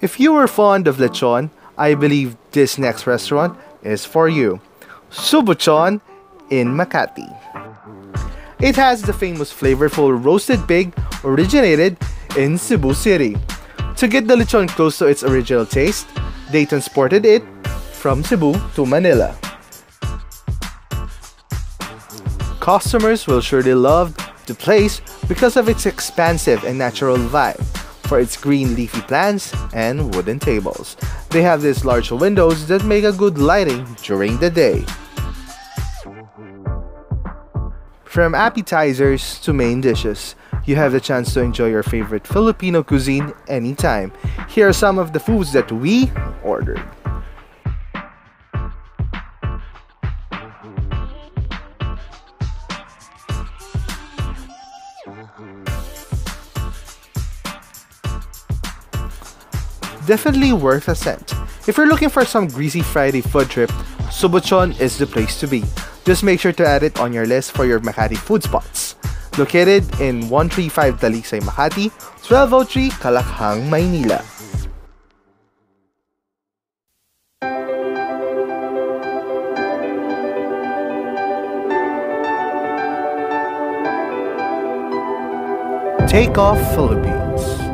If you are fond of lechon, I believe this next restaurant is for you. Zubuchon in Makati. It has the famous flavorful roasted pig originated in Cebu City. To get the lechon close to its original taste, they transported it from Cebu to Manila. Customers will surely love the place because of its expansive and natural vibe for its green leafy plants and wooden tables. They have these large windows that make a good lighting during the day. From appetizers to main dishes, you have the chance to enjoy your favorite Filipino cuisine anytime. Here are some of the foods that we ordered. Definitely worth a cent. If you're looking for some greasy Friday food trip, Zubuchon is the place to be. Just make sure to add it on your list for your Makati food spots. Located in 135 Dalisay, Makati, 1203 Kalakhang, Maynila. Take off Philippines.